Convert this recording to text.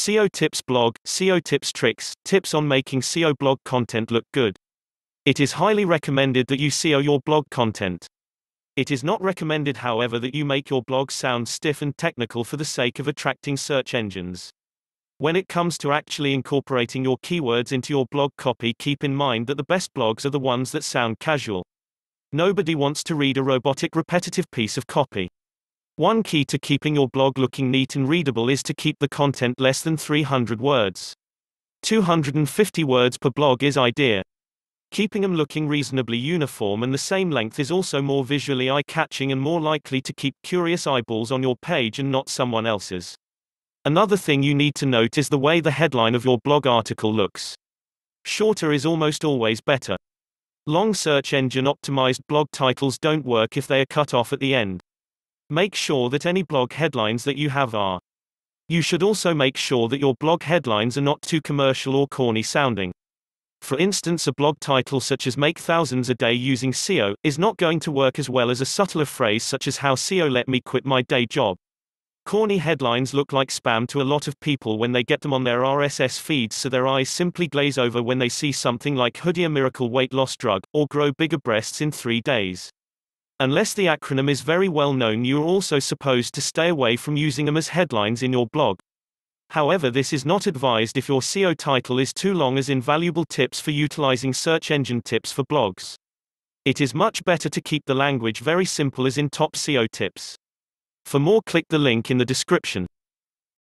SEO Tips Blog, SEO Tips Tricks, tips on making SEO blog content look good. It is highly recommended that you SEO your blog content. It is not recommended, however, that you make your blog sound stiff and technical for the sake of attracting search engines. When it comes to actually incorporating your keywords into your blog copy, keep in mind that the best blogs are the ones that sound casual. Nobody wants to read a robotic, repetitive piece of copy. One key to keeping your blog looking neat and readable is to keep the content less than 300 words. 250 words per blog is ideal. Keeping them looking reasonably uniform and the same length is also more visually eye catching and more likely to keep curious eyeballs on your page and not someone else's. Another thing you need to note is the way the headline of your blog article looks. Shorter is almost always better. Long search engine optimized blog titles don't work if they are cut off at the end. Make sure that any blog headlines that you have are. You should also make sure that your blog headlines are not too commercial or corny sounding. For instance, a blog title such as Make Thousands a Day Using SEO is not going to work as well as a subtler phrase such as How SEO Let Me Quit My Day Job. Corny headlines look like spam to a lot of people when they get them on their RSS feeds, so their eyes simply glaze over when they see something like Hoodia Miracle Weight Loss Drug, or Grow Bigger Breasts in 3 Days. Unless the acronym is very well known, you are also supposed to stay away from using them as headlines in your blog. However, this is not advised if your SEO title is too long as invaluable tips for utilizing search engine tips for blogs. It is much better to keep the language very simple as in top SEO tips. For more click the link in the description.